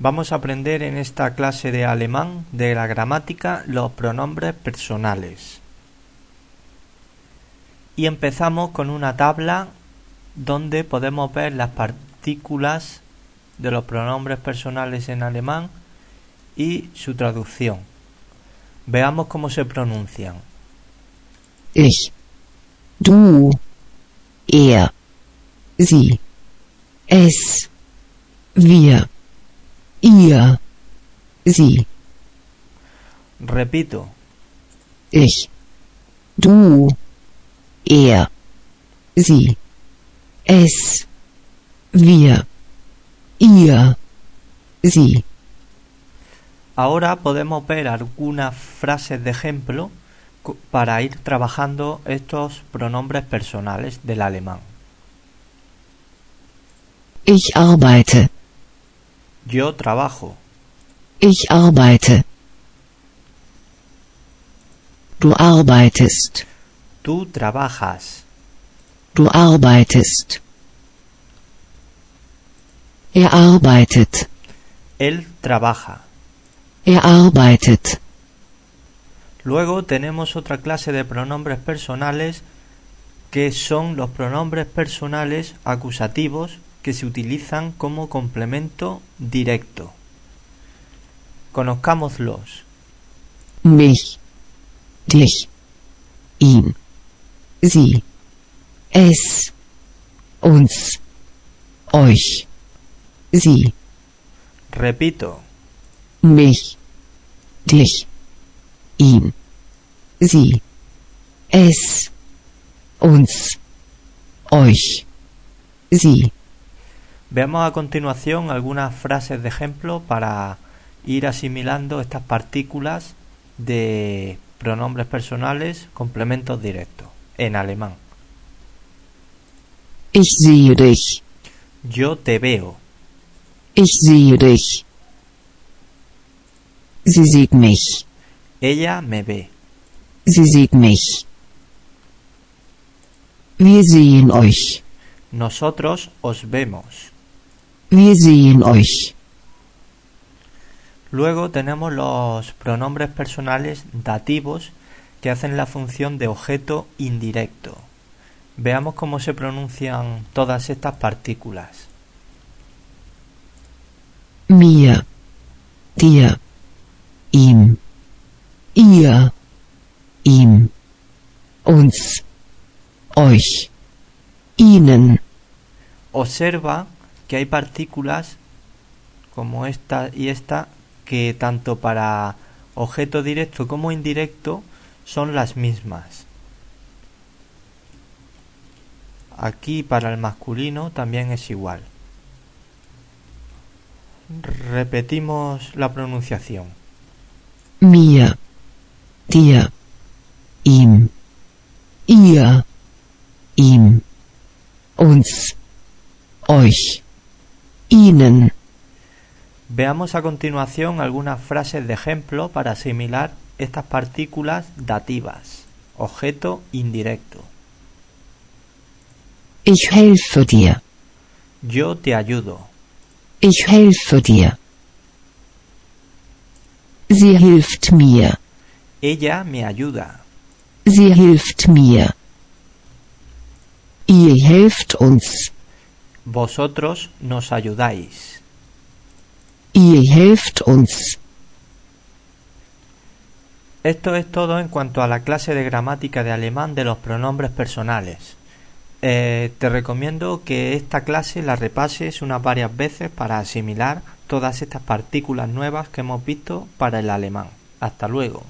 Vamos a aprender en esta clase de alemán de la gramática los pronombres personales. Y empezamos con una tabla donde podemos ver las partículas de los pronombres personales en alemán y su traducción. Veamos cómo se pronuncian. Ich, du, er, sie, es, wir, ihr, sie. Repito, Ich, du, er, sie, es, wir, ihr, sie. ahora podemos ver algunas frases de ejemplo para ir trabajando estos pronombres personales del alemán. Ich arbeite, Yo trabajo, ich arbeite. Du arbeitest, tú trabajas, du arbeitest. Er arbeitet, él trabaja. er arbeitet. Luego tenemos otra clase de pronombres personales que son los pronombres personales acusativos que se utilizan como complemento directo. Conozcámoslos. mich, dich, ihn, sie, es, uns, euch, sie, Repito, mich, dich, ihn, sie, es, uns, euch, sie. Veamos a continuación algunas frases de ejemplo para ir asimilando estas partículas de pronombres personales complementos directos en alemán. Ich sehe dich, Yo te veo, ich sehe dich. Sie sieht mich, ella me ve, sie sieht mich. Wir sehen euch, nosotros os vemos. Wir sehen euch. Luego tenemos los pronombres personales dativos que hacen la función de objeto indirecto. Veamos cómo se pronuncian todas estas partículas. Mir, dir, ihm, ihr, ihm, uns, euch, ihnen, Observa que hay partículas como esta y esta que tanto para objeto directo como indirecto son las mismas. Aquí para el masculino también es igual. Repetimos la pronunciación. mir, dir, ihm, ihr, ihm, uns, euch, ihnen, Veamos a continuación algunas frases de ejemplo para asimilar estas partículas dativas, objeto indirecto. ich helfe dir, Yo te ayudo, ich helfe dir. Sie hilft mir, ella me ayuda, sie hilft mir. Ihr helft uns, vosotros nos ayudáis. ihr helft uns. Esto es todo en cuanto a la clase de gramática de alemán de los pronombres personales. Eh, te recomiendo que esta clase la repases unas varias veces para asimilar todas estas partículas nuevas que hemos visto para el alemán. Hasta luego.